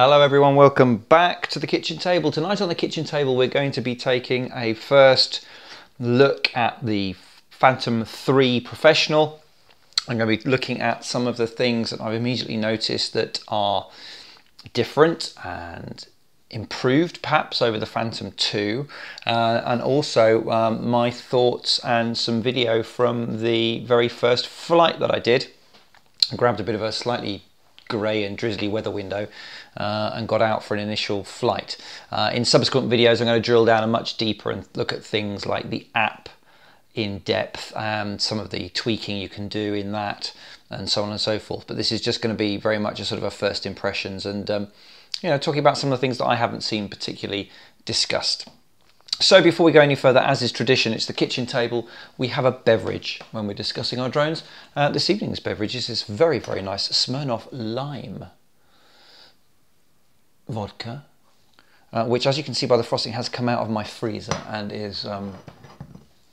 Hello everyone, welcome back to the kitchen table. Tonight on the kitchen table we're going to be taking a first look at the Phantom 3 Professional. I'm going to be looking at some of the things that I've immediately noticed that are different and improved perhaps over the Phantom 2 uh, and also um, my thoughts and some video from the very first flight that I did. I grabbed a bit of a slightly grey and drizzly weather window uh, and got out for an initial flight. Uh, in subsequent videos I'm going to drill down and much deeper and look at things like the app in depth and some of the tweaking you can do in that and so on and so forth. But this is just going to be very much a sort of a first impressions and um, you know talking about some of the things that I haven't seen particularly discussed. So before we go any further, as is tradition, it's the kitchen table. We have a beverage when we're discussing our drones. Uh, this evening's beverage is this very, very nice Smirnoff Lime vodka, uh, which as you can see by the frosting has come out of my freezer and is um,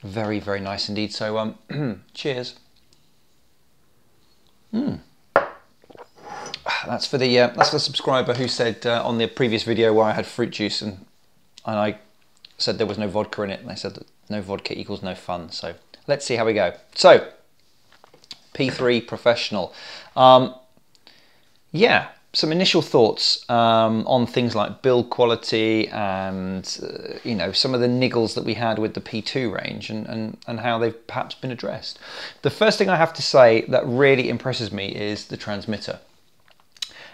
very, very nice indeed. So um, cheers. Mm. That's for the uh, that's for the subscriber who said uh, on the previous video where I had fruit juice and and I said there was no vodka in it, and they said that no vodka equals no fun. So let's see how we go. So, P3 Professional. Um, yeah, some initial thoughts um, on things like build quality and uh, you know some of the niggles that we had with the P2 range and, and, and how they've perhaps been addressed. The first thing I have to say that really impresses me is the transmitter.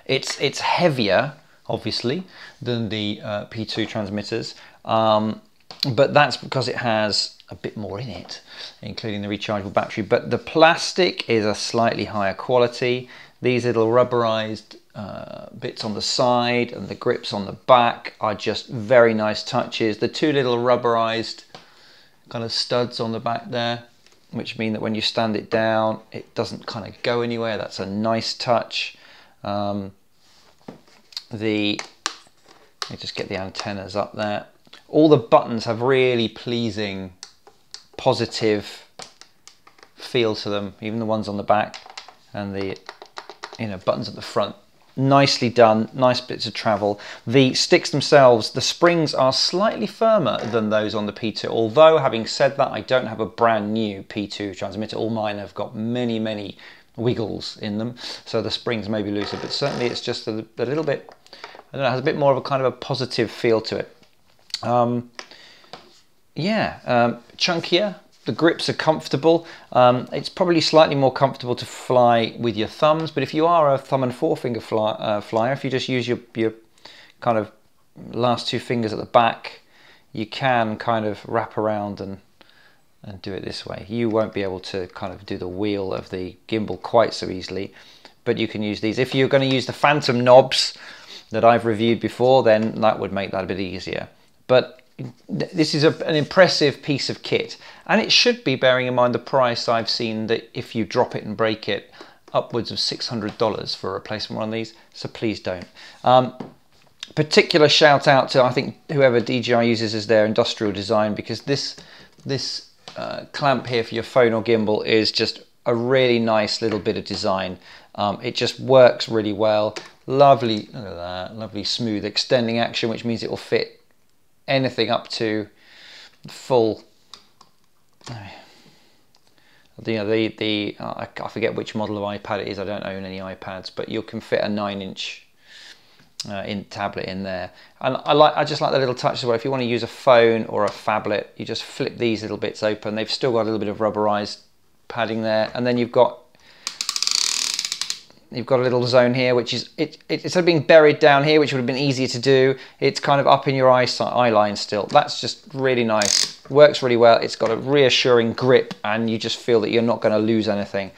It's it's heavier obviously than the uh, P2 transmitters um, but that's because it has a bit more in it, including the rechargeable battery. But the plastic is a slightly higher quality. These little rubberized uh, bits on the side and the grips on the back are just very nice touches. The two little rubberized kind of studs on the back there, which mean that when you stand it down, it doesn't kind of go anywhere. That's a nice touch. Um, the, let me just get the antennas up there all the buttons have really pleasing, positive feel to them, even the ones on the back and the you know buttons at the front. Nicely done, nice bits of travel. The sticks themselves, the springs are slightly firmer than those on the P2, although having said that, I don't have a brand new P2 transmitter. All mine have got many, many wiggles in them, so the springs may be looser, but certainly it's just a, a little bit, I don't know, has a bit more of a kind of a positive feel to it. Um, yeah, um, chunkier. The grips are comfortable. Um, it's probably slightly more comfortable to fly with your thumbs, but if you are a thumb and forefinger fly, uh, flyer, if you just use your, your kind of last two fingers at the back, you can kind of wrap around and and do it this way. You won't be able to kind of do the wheel of the gimbal quite so easily, but you can use these. If you're going to use the phantom knobs that I've reviewed before, then that would make that a bit easier. But this is a, an impressive piece of kit. And it should be bearing in mind the price I've seen that if you drop it and break it upwards of $600 for a replacement of these. So please don't. Um, particular shout out to I think whoever DJI uses as their industrial design because this this uh, clamp here for your phone or gimbal is just a really nice little bit of design. Um, it just works really well. Lovely look at that lovely smooth extending action which means it will fit anything up to full you know the the uh, I forget which model of iPad it is I don't own any iPads but you can fit a 9 inch uh, in tablet in there. And I like I just like the little touches where if you want to use a phone or a phablet you just flip these little bits open. They've still got a little bit of rubberized padding there. And then you've got You've got a little zone here, which is, it, it, instead of being buried down here, which would have been easier to do, it's kind of up in your eye, eye line still. That's just really nice. Works really well. It's got a reassuring grip and you just feel that you're not going to lose anything.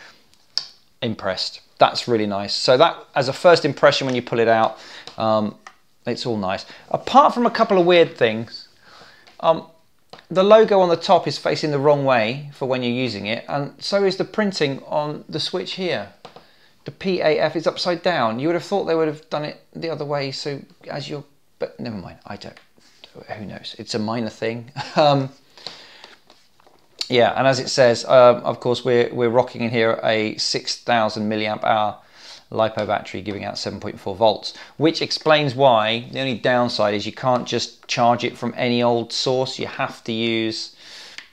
Impressed. That's really nice. So that, as a first impression when you pull it out, um, it's all nice. Apart from a couple of weird things, um, the logo on the top is facing the wrong way for when you're using it, and so is the printing on the switch here the PAF is upside down. You would have thought they would have done it the other way. So as you're, but never mind. I don't. Who knows? It's a minor thing. um, yeah, and as it says, um, of course, we're we're rocking in here a 6,000 milliamp hour LiPo battery giving out 7.4 volts, which explains why the only downside is you can't just charge it from any old source. You have to use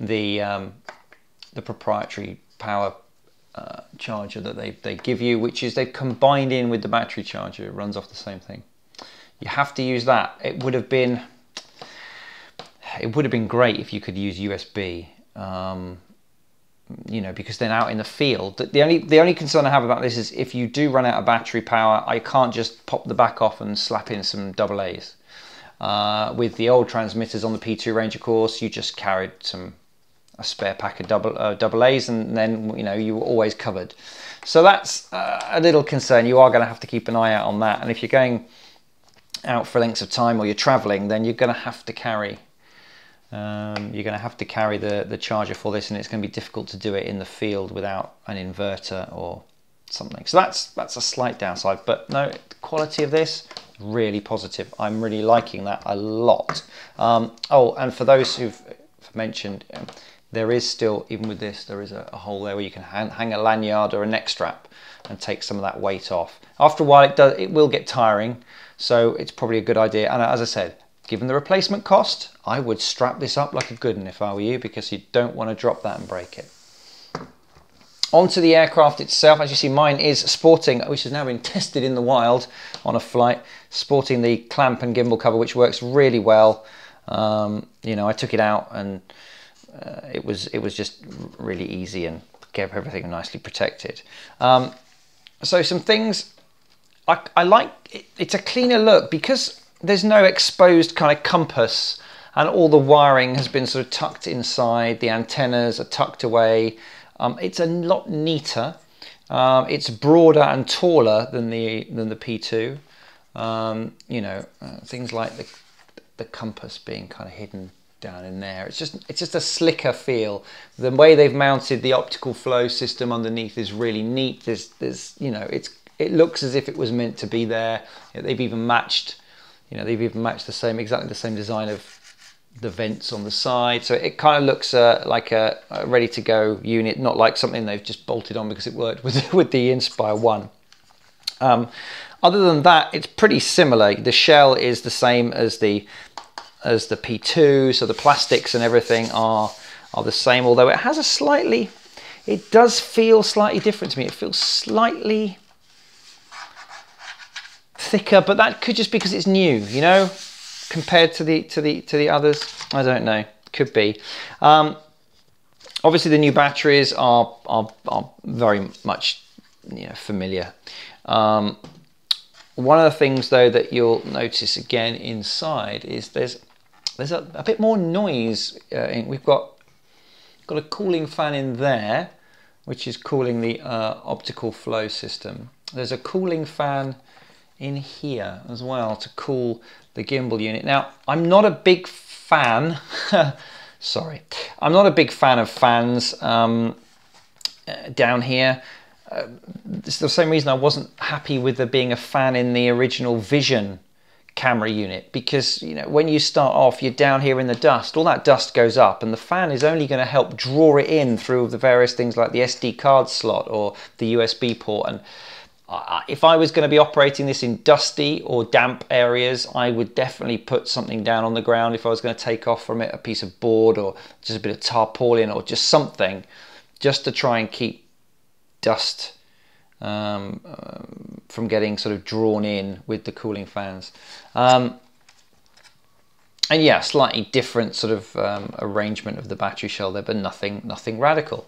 the, um, the proprietary power uh, charger that they, they give you, which is they've combined in with the battery charger. It runs off the same thing. You have to use that. It would have been it would have been great if you could use USB. Um, you know, because then out in the field, the only the only concern I have about this is if you do run out of battery power, I can't just pop the back off and slap in some double A's. Uh, with the old transmitters on the P2 range, of course, you just carried some a spare pack of double uh, double A's, and then you know you were always covered. So that's uh, a little concern. You are going to have to keep an eye out on that, and if you're going out for lengths of time or you're traveling, then you're going to have to carry um, you're going to have to carry the, the charger for this and it's going to be difficult to do it in the field without an inverter or something. So that's that's a slight downside, but no, quality of this, really positive. I'm really liking that a lot. Um, oh, and for those who've mentioned, um, there is still, even with this, there is a, a hole there where you can hang, hang, a lanyard or a neck strap and take some of that weight off. After a while, it, does, it will get tiring, so it's probably a good idea. And as I said, Given the replacement cost, I would strap this up like a good one if I were you because you don't want to drop that and break it. Onto the aircraft itself, as you see mine is sporting, which has now been tested in the wild on a flight, sporting the clamp and gimbal cover which works really well. Um, you know, I took it out and uh, it was it was just really easy and kept everything nicely protected. Um, so some things I, I like, it, it's a cleaner look because there's no exposed kind of compass and all the wiring has been sort of tucked inside. The antennas are tucked away. Um, it's a lot neater. Um, it's broader and taller than the than the P2. Um, you know, uh, things like the the compass being kind of hidden down in there. It's just it's just a slicker feel. The way they've mounted the optical flow system underneath is really neat. There's there's you know it's it looks as if it was meant to be there. They've even matched you know, they've even matched the same, exactly the same design of the vents on the side. So it kind of looks uh, like a, a ready to go unit, not like something they've just bolted on because it worked with, with the Inspire 1. Um, other than that, it's pretty similar. The shell is the same as the as the P2, so the plastics and everything are are the same. Although it has a slightly, it does feel slightly different to me. It feels slightly thicker, but that could just because it's new, you know, compared to the to the to the others. I don't know, could be. Um, obviously, the new batteries are are, are very much you know familiar. Um, one of the things though that you'll notice again inside is there's there's a, a bit more noise. Uh, we've got got a cooling fan in there, which is cooling the uh, optical flow system. There's a cooling fan in here as well to cool the gimbal unit. Now, I'm not a big fan, sorry, I'm not a big fan of fans um, uh, down here. Uh, it's the same reason I wasn't happy with there being a fan in the original Vision camera unit because you know when you start off you're down here in the dust. All that dust goes up and the fan is only going to help draw it in through the various things like the SD card slot or the USB port. And if I was going to be operating this in dusty or damp areas, I would definitely put something down on the ground if I was going to take off from it, a piece of board or just a bit of tarpaulin or just something, just to try and keep dust um, from getting sort of drawn in with the cooling fans. Um, and yeah, slightly different sort of um, arrangement of the battery shell there, but nothing, nothing radical.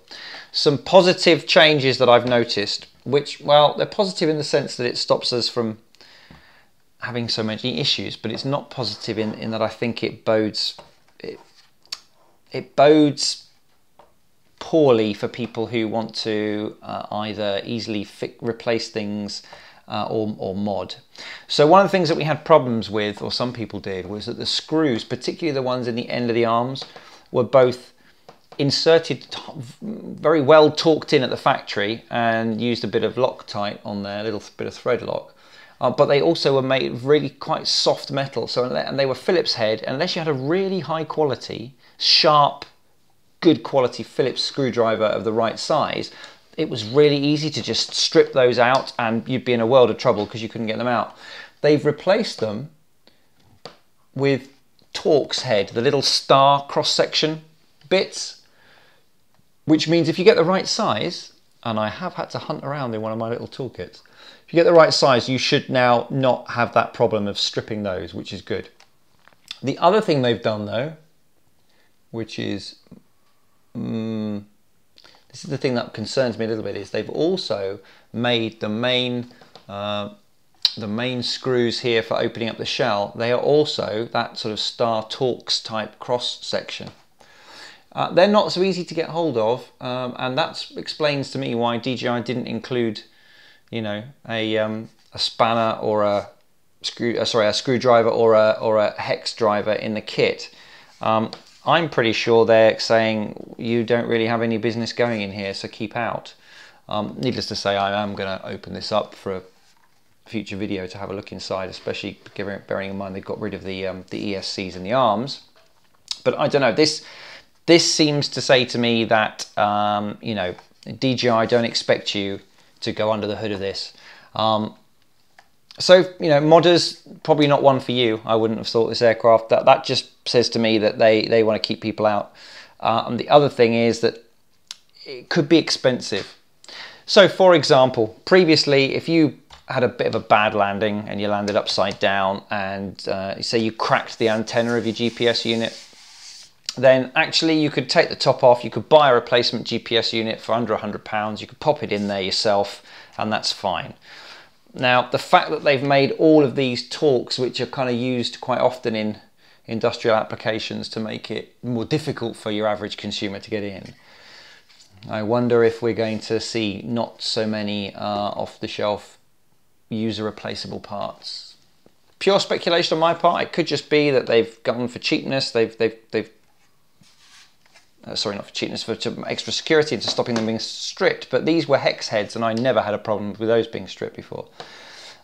Some positive changes that I've noticed, which, well, they're positive in the sense that it stops us from having so many issues, but it's not positive in, in that I think it bodes, it, it bodes poorly for people who want to uh, either easily replace things uh, or, or mod. So one of the things that we had problems with, or some people did, was that the screws, particularly the ones in the end of the arms, were both inserted very well torqued in at the factory and used a bit of Loctite on there, a little bit of thread lock. Uh, but they also were made of really quite soft metal. So and they were Phillips head. Unless you had a really high quality, sharp, good quality Phillips screwdriver of the right size, it was really easy to just strip those out and you'd be in a world of trouble because you couldn't get them out. They've replaced them with Torx head, the little star cross section bits, which means if you get the right size, and I have had to hunt around in one of my little toolkits, if you get the right size, you should now not have that problem of stripping those, which is good. The other thing they've done though, which is, um, this is the thing that concerns me a little bit, is they've also made the main uh, the main screws here for opening up the shell, they are also that sort of star Torx type cross section. Uh, they're not so easy to get hold of, um, and that explains to me why DJI didn't include, you know, a, um, a spanner or a screw, uh, sorry, a screwdriver or a or a hex driver in the kit. Um, I'm pretty sure they're saying you don't really have any business going in here, so keep out. Um, needless to say, I am going to open this up for a future video to have a look inside, especially bearing in mind they've got rid of the um, the ESCs and the arms. But I don't know. This this seems to say to me that um, you know DJI don't expect you to go under the hood of this. Um, so you know, modders probably not one for you. I wouldn't have thought this aircraft. That that just says to me that they they want to keep people out. Uh, and the other thing is that it could be expensive. So, for example, previously, if you had a bit of a bad landing and you landed upside down and uh, say you cracked the antenna of your GPS unit, then actually you could take the top off, you could buy a replacement GPS unit for under £100, you could pop it in there yourself and that's fine. Now the fact that they've made all of these Torx which are kind of used quite often in industrial applications to make it more difficult for your average consumer to get in. I wonder if we're going to see not so many uh, off the shelf user replaceable parts. Pure speculation on my part. It could just be that they've gone for cheapness. They've they've they've uh, sorry, not for cheapness, for extra security to stopping them being stripped. But these were hex heads, and I never had a problem with those being stripped before.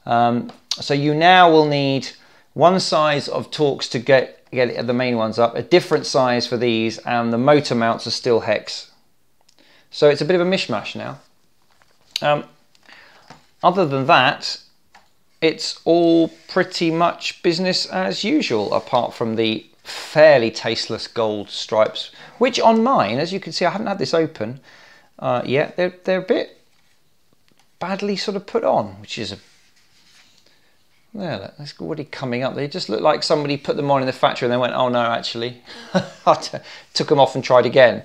Um, so you now will need one size of Torx to get get the main ones up, a different size for these, and the motor mounts are still hex. So it's a bit of a mishmash now. Um, other than that, it's all pretty much business as usual, apart from the fairly tasteless gold stripes, which on mine, as you can see, I haven't had this open uh, yet, they're, they're a bit badly sort of put on, which is a yeah, that's already coming up. They just look like somebody put them on in the factory and they went, oh no, actually. I took them off and tried again.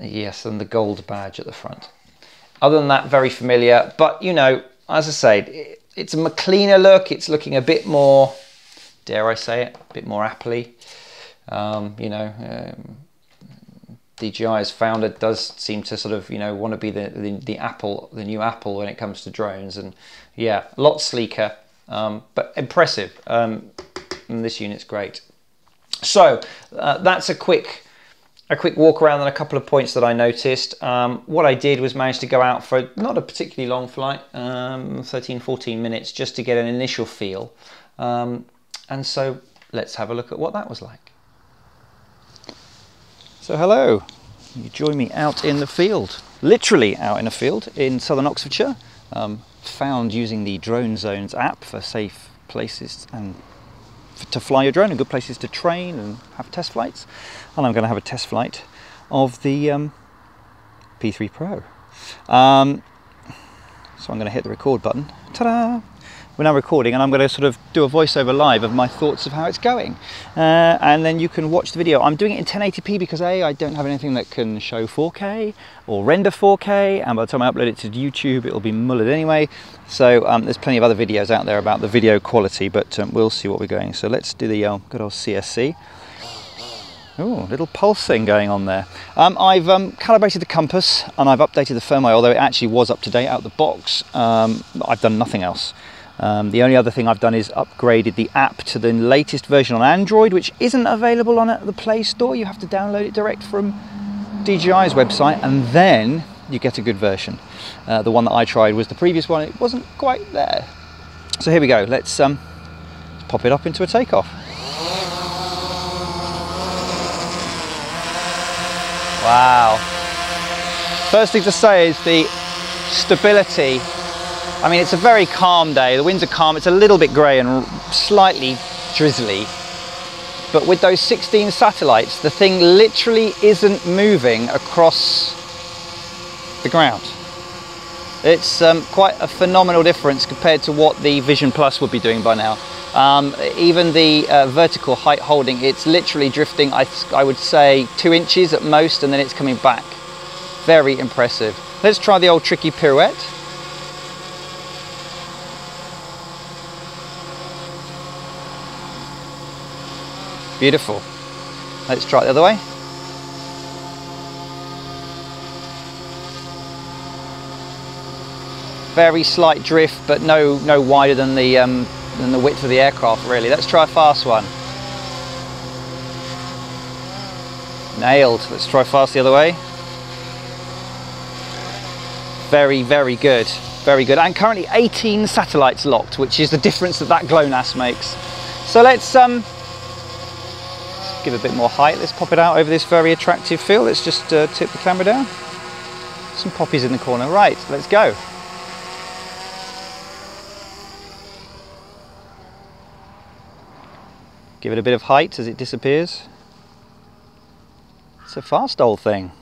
Yes, and the gold badge at the front. Other than that, very familiar. But, you know, as I say, it's a cleaner look. It's looking a bit more, dare I say it, a bit more Appley. Um, you know, um, DJI's founder does seem to sort of, you know, want to be the, the, the, Apple, the new Apple when it comes to drones. And yeah, a lot sleeker, um, but impressive. Um, and this unit's great. So uh, that's a quick a quick walk around and a couple of points that I noticed. Um, what I did was manage to go out for not a particularly long flight, um, 13, 14 minutes, just to get an initial feel. Um, and so let's have a look at what that was like. So hello, you join me out in the field, literally out in a field in southern Oxfordshire, um, found using the Drone Zones app for safe places and to fly your drone and good places to train and have test flights. And I'm going to have a test flight of the um, P3 Pro. Um, so I'm going to hit the record button. Ta-da! We're now recording and I'm going to sort of do a voiceover live of my thoughts of how it's going. Uh, and then you can watch the video. I'm doing it in 1080p because A, I don't have anything that can show 4K or render 4K. And by the time I upload it to YouTube, it'll be mullered anyway. So um, there's plenty of other videos out there about the video quality, but um, we'll see what we're going. So let's do the uh, good old CSC. Oh, little pulsing going on there. Um, I've um, calibrated the compass and I've updated the firmware, although it actually was up to date out the box. Um, I've done nothing else. Um, the only other thing I've done is upgraded the app to the latest version on Android, which isn't available on the Play Store. You have to download it direct from DJI's website, and then you get a good version. Uh, the one that I tried was the previous one; it wasn't quite there. So here we go. Let's, um, let's pop it up into a takeoff. Wow. First thing to say is the stability. I mean, it's a very calm day. The winds are calm. It's a little bit grey and slightly drizzly. But with those 16 satellites, the thing literally isn't moving across the ground. It's um, quite a phenomenal difference compared to what the Vision Plus would be doing by now. Um, even the uh, vertical height holding, it's literally drifting, I, I would say, two inches at most, and then it's coming back. Very impressive. Let's try the old tricky pirouette. Beautiful. Let's try it the other way. Very slight drift, but no no wider than the um, than the width of the aircraft. Really. Let's try a fast one. Nailed. Let's try fast the other way. Very very good. Very good. And currently 18 satellites locked, which is the difference that that GLONASS makes. So let's um, give a bit more height. Let's pop it out over this very attractive field. Let's just uh, tip the camera down. Some poppies in the corner. Right, let's go. Give it a bit of height as it disappears. It's a fast old thing.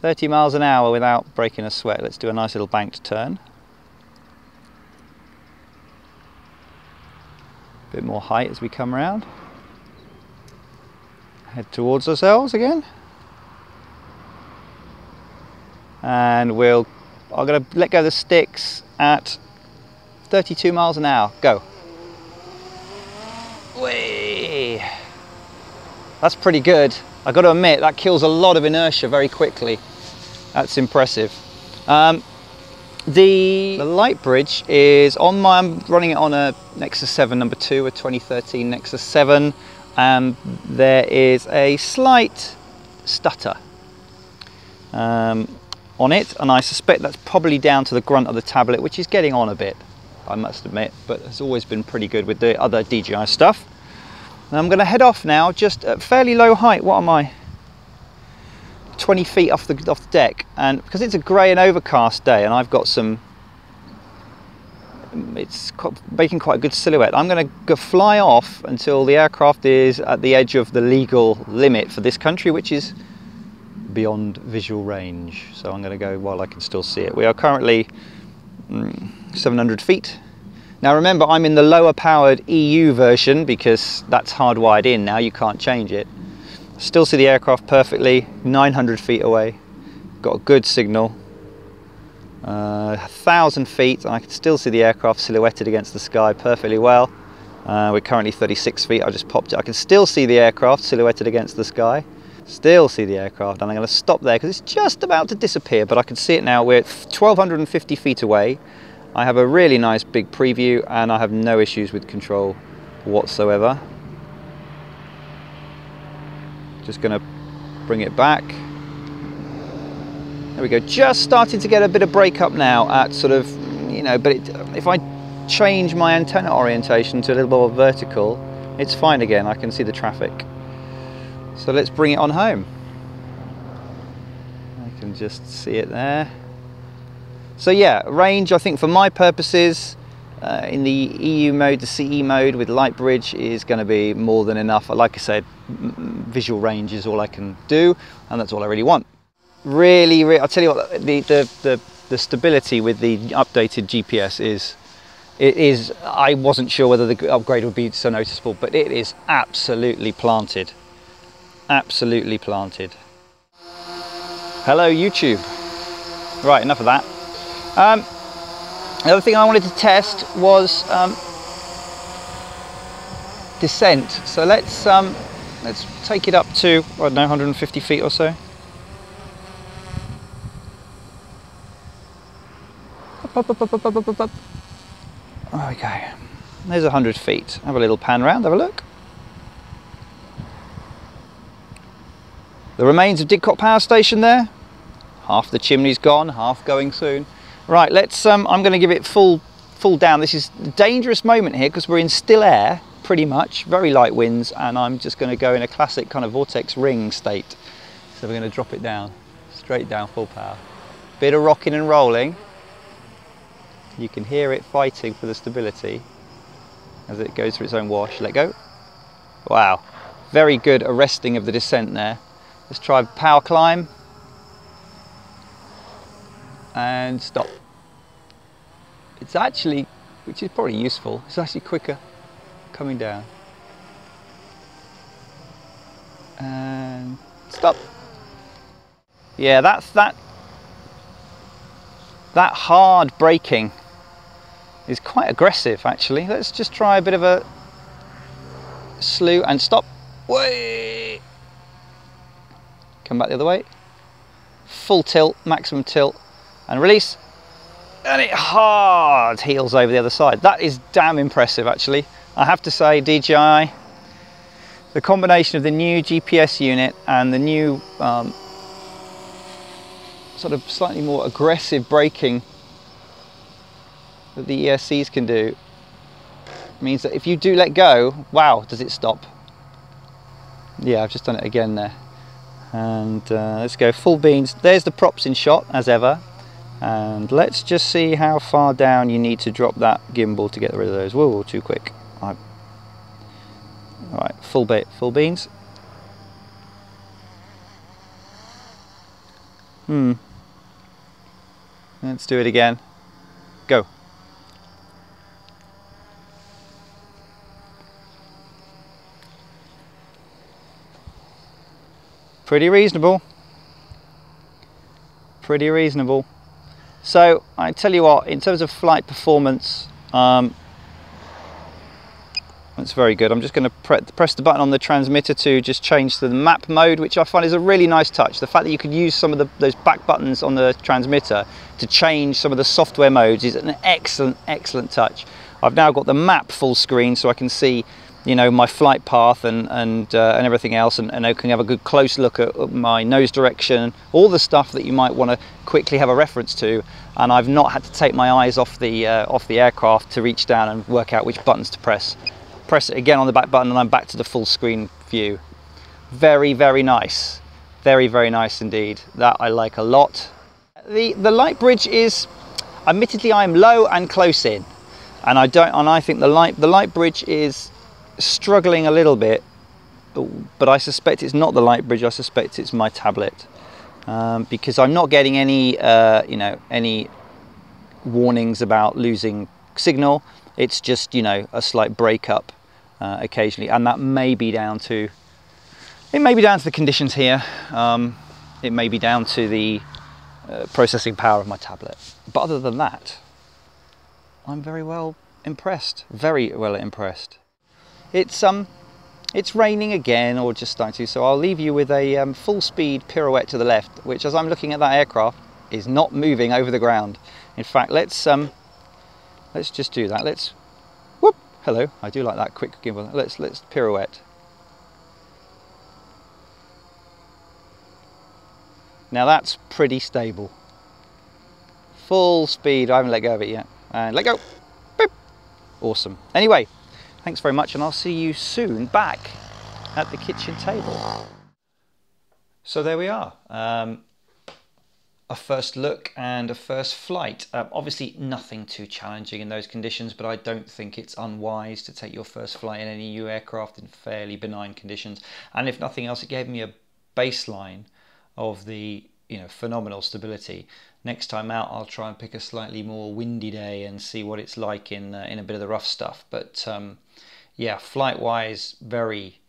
30 miles an hour without breaking a sweat. Let's do a nice little banked turn. Bit more height as we come around. Head towards ourselves again. And we'll, I'm to let go of the sticks at 32 miles an hour. Go. Whee! That's pretty good. I've got to admit, that kills a lot of inertia very quickly. That's impressive. Um, the, the Lightbridge is on my, I'm running it on a Nexus 7 number 2, a 2013 Nexus 7, and there is a slight stutter um, on it, and I suspect that's probably down to the grunt of the tablet, which is getting on a bit, I must admit, but has always been pretty good with the other DJI stuff. And I'm going to head off now, just at fairly low height. What am I? 20 feet off the, off the deck and because it's a grey and overcast day and I've got some it's making quite a good silhouette. I'm going to go fly off until the aircraft is at the edge of the legal limit for this country which is beyond visual range. So I'm going to go while I can still see it. We are currently mm, 700 feet. Now remember I'm in the lower powered EU version because that's hardwired in. Now you can't change it Still see the aircraft perfectly, 900 feet away. Got a good signal. Uh, 1,000 feet and I can still see the aircraft silhouetted against the sky perfectly well. Uh, we're currently 36 feet, I just popped it. I can still see the aircraft silhouetted against the sky. Still see the aircraft and I'm going to stop there because it's just about to disappear but I can see it now. We're 1,250 feet away. I have a really nice big preview and I have no issues with control whatsoever. Just going to bring it back. There we go. Just starting to get a bit of break up now at sort of, you know, but it, if I change my antenna orientation to a little bit more vertical, it's fine again. I can see the traffic. So let's bring it on home. I can just see it there. So yeah, range, I think for my purposes, uh, in the EU mode, the CE mode with Lightbridge is going to be more than enough. Like I said, visual range is all I can do, and that's all I really want. Really, really I'll tell you what, the, the, the, the stability with the updated GPS is, it is, I wasn't sure whether the upgrade would be so noticeable, but it is absolutely planted. Absolutely planted. Hello, YouTube. Right, enough of that. Um, the other thing I wanted to test was um, descent. So let's um, let's take it up to I don't know 150 feet or so. Up, up, up, up, up. There we go. There's 100 feet. Have a little pan round, have a look. The remains of Didcot Power Station there. Half the chimney's gone, half going soon. Right, let's, um, I'm gonna give it full, full down. This is a dangerous moment here because we're in still air, pretty much, very light winds, and I'm just gonna go in a classic kind of vortex ring state. So we're going to drop it down, straight down full power. Bit of rocking and rolling. You can hear it fighting for the stability as it goes through its own wash. Let go. Wow, very good arresting of the descent there. Let's try power climb and stop. It's actually, which is probably useful, it's actually quicker coming down. And stop. Yeah, that's that that hard braking is quite aggressive actually. Let's just try a bit of a slew and stop. Way. Come back the other way. Full tilt, maximum tilt, and release. And it hard heels over the other side. That is damn impressive actually. I have to say DJI, the combination of the new GPS unit and the new um, sort of slightly more aggressive braking that the ESCs can do means that if you do let go, wow, does it stop. Yeah, I've just done it again there. And uh, let's go full beans. There's the props in shot as ever. And let's just see how far down you need to drop that gimbal to get rid of those. Whoa, too quick. All right, full, be full beans. Hmm. Let's do it again. Go. Pretty reasonable. Pretty reasonable. So I tell you what, in terms of flight performance, um, very good. I'm just going to pre press the button on the transmitter to just change to the map mode, which I find is a really nice touch. The fact that you could use some of the, those back buttons on the transmitter to change some of the software modes is an excellent, excellent touch. I've now got the map full screen so I can see you know my flight path and and uh, and everything else and, and I can have a good close look at, at my nose direction all the stuff that you might want to quickly have a reference to and I've not had to take my eyes off the uh, off the aircraft to reach down and work out which buttons to press press it again on the back button and I'm back to the full screen view. Very, very nice. Very, very nice indeed. That I like a lot. The, the Lightbridge is, admittedly I'm low and close in. And I don't, and I think the light, the Lightbridge is struggling a little bit, but I suspect it's not the Lightbridge, I suspect it's my tablet. Um, because I'm not getting any, uh, you know, any warnings about losing signal. It's just, you know, a slight breakup uh, occasionally, and that may be down to it may be down to the conditions here. Um, it may be down to the uh, processing power of my tablet. But other than that, I'm very well impressed. Very well impressed. It's um, it's raining again, or just starting to. So I'll leave you with a um, full speed pirouette to the left, which, as I'm looking at that aircraft, is not moving over the ground. In fact, let's um, let's just do that. Let's Hello, I do like that quick gimbal. Let's let's pirouette. Now that's pretty stable. Full speed, I haven't let go of it yet. And let go. Boop. Awesome. Anyway, thanks very much and I'll see you soon back at the kitchen table. So there we are. Um, a first look and a first flight. Um, obviously nothing too challenging in those conditions, but I don't think it's unwise to take your first flight in any new aircraft in fairly benign conditions. And if nothing else, it gave me a baseline of the you know phenomenal stability. Next time out, I'll try and pick a slightly more windy day and see what it's like in uh, in a bit of the rough stuff. But um, yeah, flight wise, very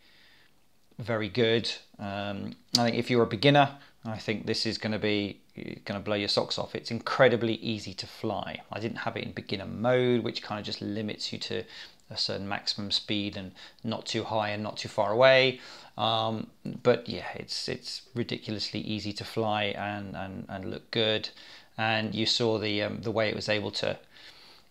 very good. Um, I think if you're a beginner, I think this is going to be going to blow your socks off. It's incredibly easy to fly. I didn't have it in beginner mode, which kind of just limits you to a certain maximum speed and not too high and not too far away. Um, but yeah, it's it's ridiculously easy to fly and, and, and look good. And you saw the um, the way it was able to,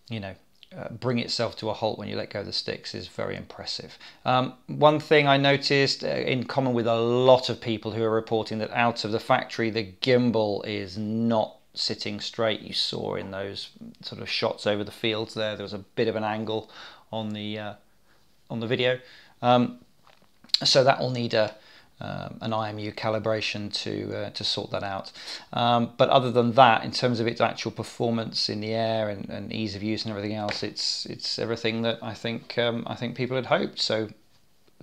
you know, uh, bring itself to a halt when you let go of the sticks is very impressive. Um, one thing I noticed uh, in common with a lot of people who are reporting that out of the factory the gimbal is not sitting straight. You saw in those sort of shots over the fields there, there was a bit of an angle on the uh, on the video. Um, so that will need a um, an IMU calibration to uh, to sort that out. Um, but other than that, in terms of its actual performance in the air and, and ease of use and everything else, it's it's everything that I think um, I think people had hoped. So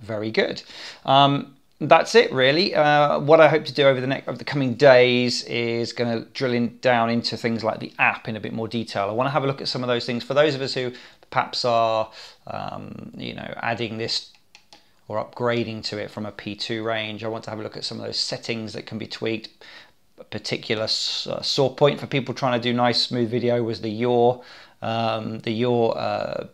very good. Um, that's it really. Uh, what I hope to do over the next over the coming days is going to drill in down into things like the app in a bit more detail. I want to have a look at some of those things for those of us who perhaps are um, you know adding this or upgrading to it from a P2 range. I want to have a look at some of those settings that can be tweaked. A particular uh, sore point for people trying to do nice smooth video was the yaw, um, the yaw uh,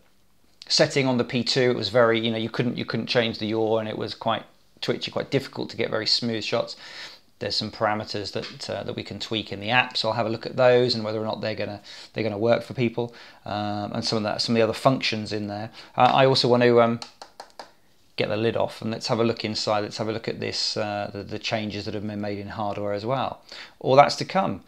setting on the P2. It was very, you know, you couldn't you couldn't change the yaw, and it was quite twitchy, quite difficult to get very smooth shots. There's some parameters that uh, that we can tweak in the app, so I'll have a look at those and whether or not they're gonna they're gonna work for people, um, and some of that some of the other functions in there. Uh, I also want to um, get the lid off and let's have a look inside let's have a look at this uh, the, the changes that have been made in hardware as well. All that's to come.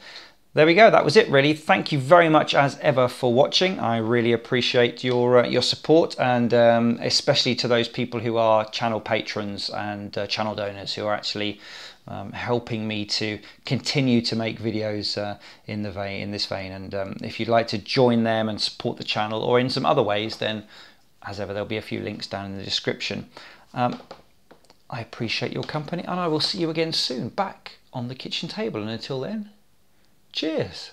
There we go. That was it really. Thank you very much as ever for watching. I really appreciate your uh, your support and um, especially to those people who are channel patrons and uh, channel donors who are actually um, helping me to continue to make videos uh, in the vein in this vein. And um, if you'd like to join them and support the channel or in some other ways then as ever, there'll be a few links down in the description. Um, I appreciate your company and I will see you again soon back on the kitchen table. And until then, cheers.